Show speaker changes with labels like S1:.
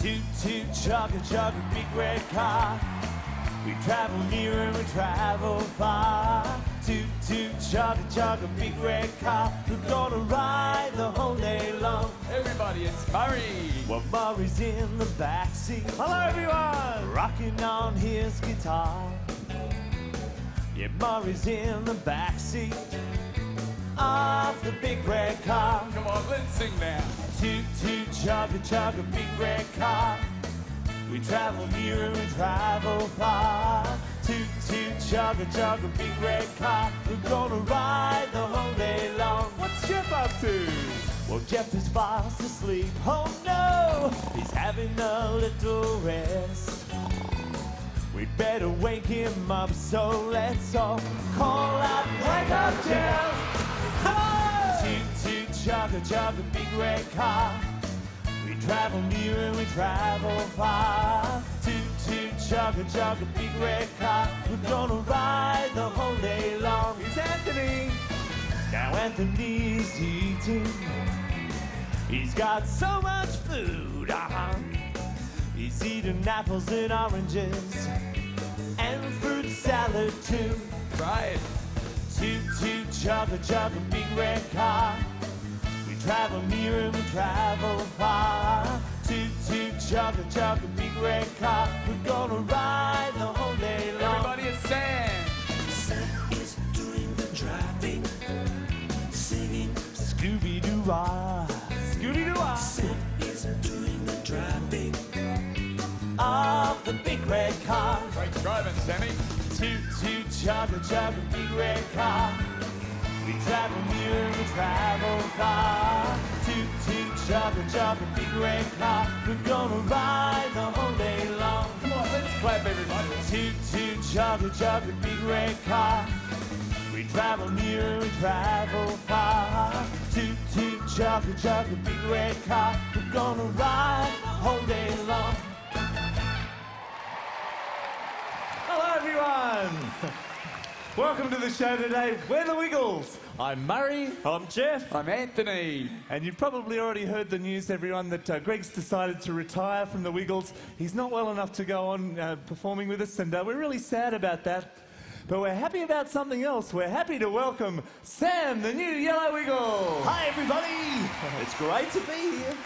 S1: Toot toot chugga chugga big red car. We travel near and we travel far. Toot toot chugga chugga big red car. We're gonna ride the whole day long.
S2: Everybody, it's Murray.
S1: Well, Murray's in the backseat.
S2: Hello, everyone.
S1: Rocking on his guitar. Yeah, Murray's in the backseat of the big red car.
S2: Come on, let's sing now.
S1: Toot toot chugga chugga big red car. We travel near and we travel far. Toot toot chugga chugga big red car. We're gonna ride the whole day long.
S2: What's Jeff up to?
S1: Well, Jeff is fast asleep. Oh no, he's having a little rest. We'd better wake him up, so let's all call out, wake up, Jeff! Toot toot chugga chugga big red car. We travel near and we travel far. Toot toot chugga chugga big red car. We're gonna ride the whole day long.
S2: It's Anthony.
S1: Now Anthony's eating. He's got so much food, uh-huh. He's eating apples and oranges and fruit salad too.
S2: Right.
S1: Toot toot chugga chugga big red car. We travel near and we travel far. Chugga chugga big red car. We're gonna ride the whole day long.
S2: Everybody, is Sam.
S3: Sam is doing the driving, singing.
S1: Scooby Doo ah, Scooby Doo ah.
S3: Sam is doing the driving.
S1: Of the big red car.
S2: Great driving, Sammy.
S1: Toot toot chugga chugga big red car. We travel near we travel far. Toot toot chugga chugga big red car. We're gonna ride the whole day long.
S2: Come on, let's clap, everybody.
S1: Toot toot chugga chugga big red car. We travel near we travel far. Toot toot chugga chugga big red car. We're gonna ride the whole day long.
S4: Hello, everyone. Welcome to the show today. We're the Wiggles. I'm Murray. I'm Jeff.
S2: I'm Anthony.
S4: And you've probably already heard the news, everyone, that uh, Greg's decided to retire from the Wiggles. He's not well enough to go on uh, performing with us, and uh, we're really sad about that. But we're happy about something else. We're happy to welcome Sam, the new Yellow Wiggle.
S1: Hi, everybody. It's great to be here.